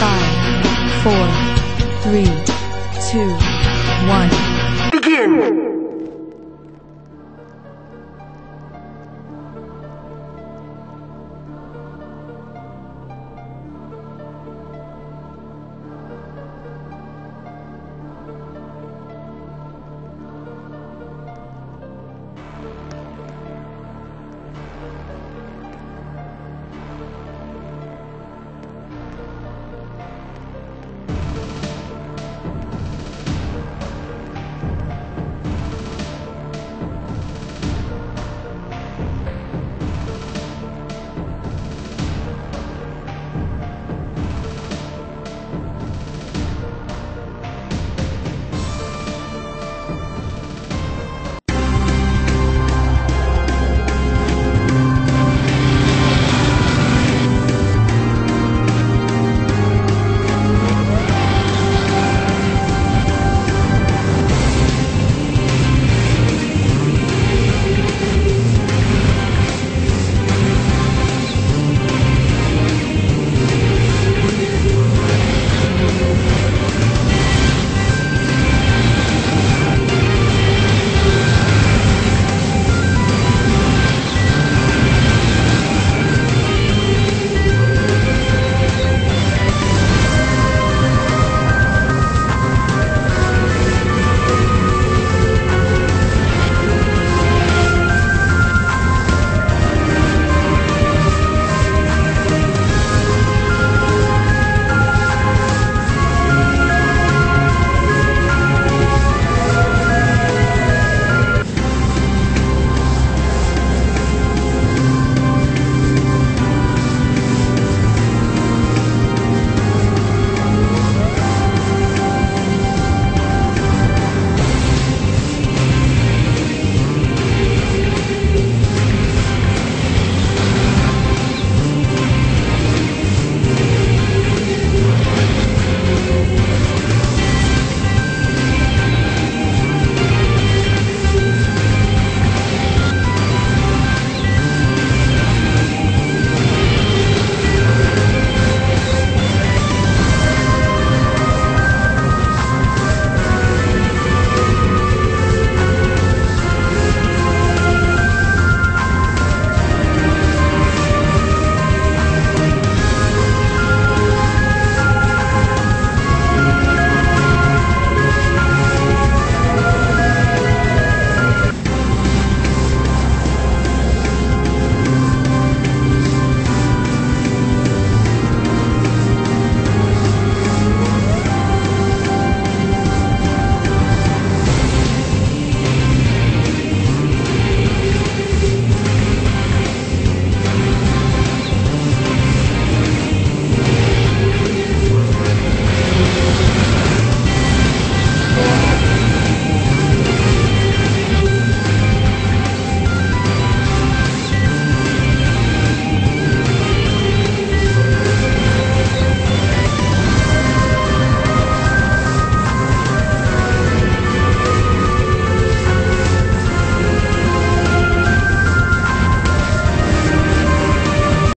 Five, four, three, two, one. Begin!